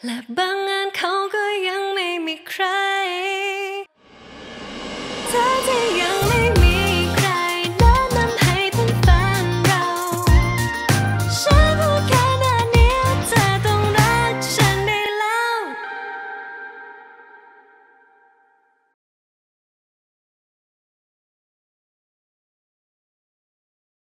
Lapangan kau goyang.